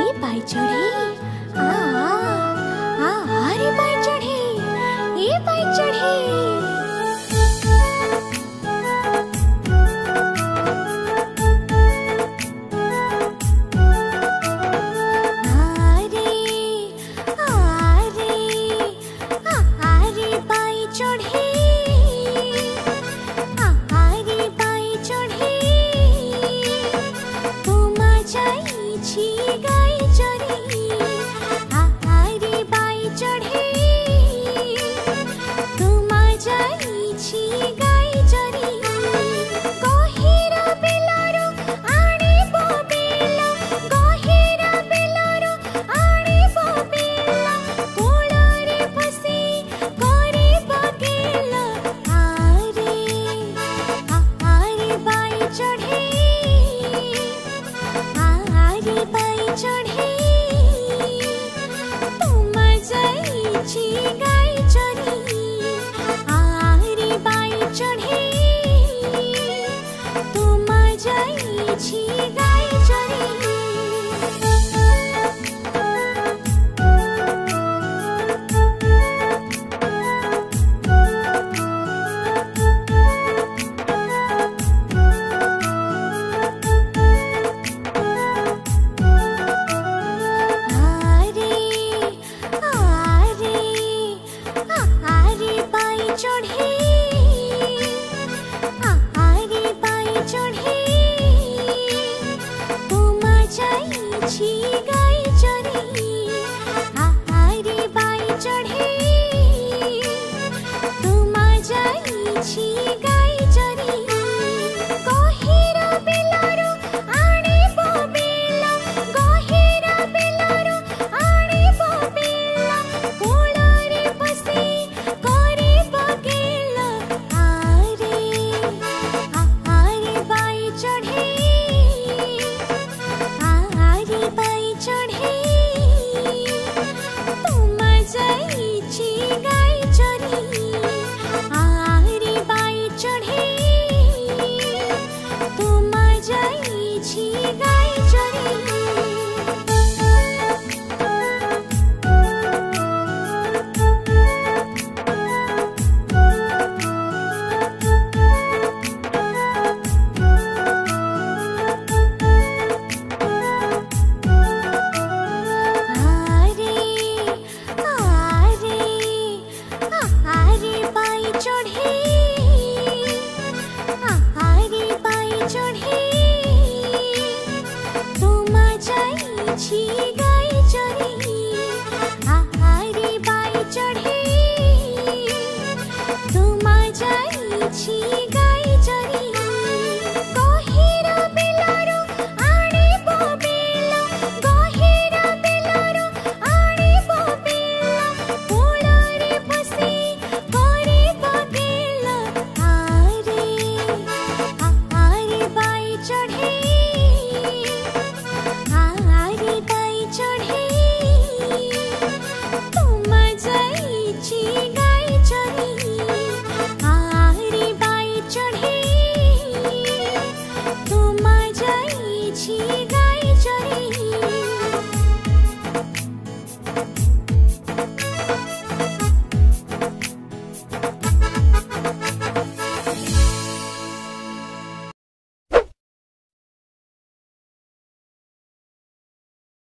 चढी पाई चढी চড়ে। আহারে পায়ে চড়ে। তোমার চাইছি গাই চড়ে। আহারে পায়ে চড়ে। তোমার চাইছি আছি গাই চড়ি